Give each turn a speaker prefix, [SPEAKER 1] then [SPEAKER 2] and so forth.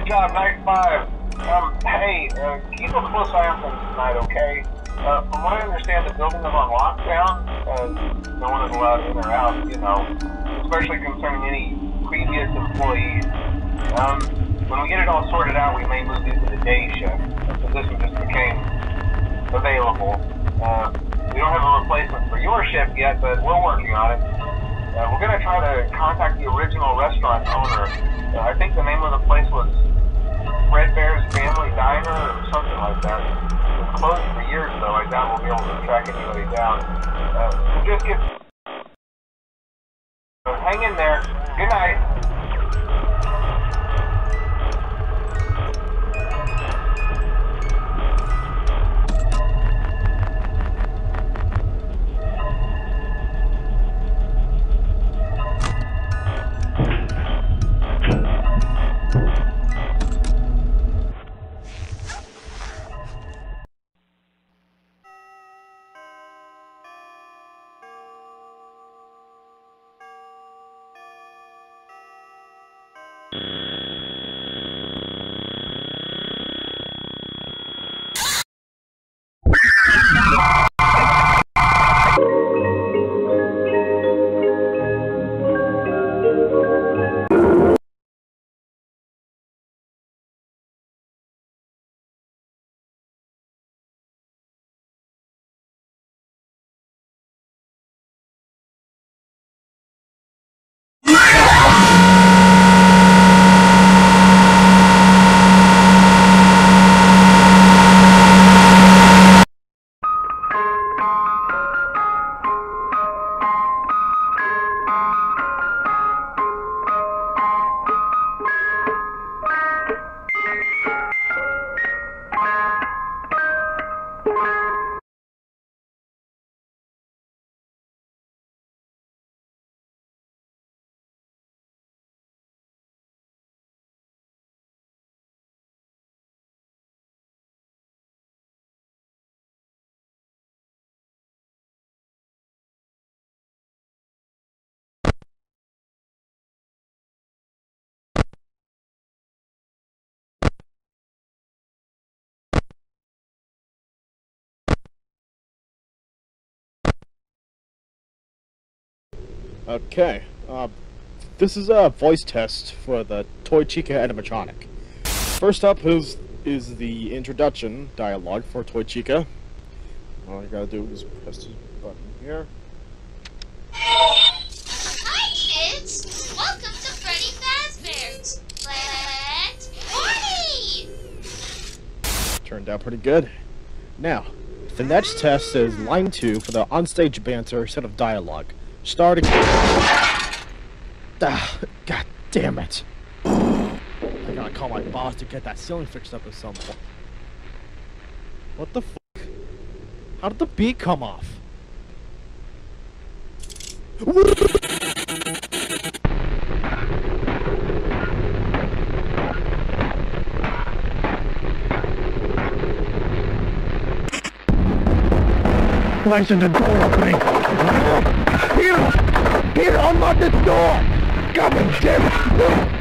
[SPEAKER 1] good job, night five. Um, hey, uh, keep a close eye on things tonight, okay? Uh, from what I understand, the building is on lockdown. Uh, no one is allowed in or out, you know, especially concerning any previous employees. Um, when we get it all sorted out, we may move you to the day shift. The position just became available. Uh, we don't have a replacement for your shift yet, but we're working on it. Uh, we're going to try to contact the original restaurant owner. Uh, I think the name of the place like that. It was closed for years, though. I doubt we'll be able to track anybody down. Uh, so just get... Uh, hang in there. Good night.
[SPEAKER 2] Okay, uh, this is a voice test for the Toy Chica animatronic. First up is is the introduction dialogue for Toy Chica. All you gotta do is press this button here.
[SPEAKER 3] Hi, kids! Welcome to Freddy Fazbear's Let's Party!
[SPEAKER 2] Turned out pretty good. Now, the next test is line two for the onstage banter set of dialogue. Starting. Ah, God damn it! I gotta call my boss to get that ceiling fixed up at some point. What the fuck? How did the beat come off?
[SPEAKER 4] Listen the door opening. Here! Here, unlock this door! God damn it!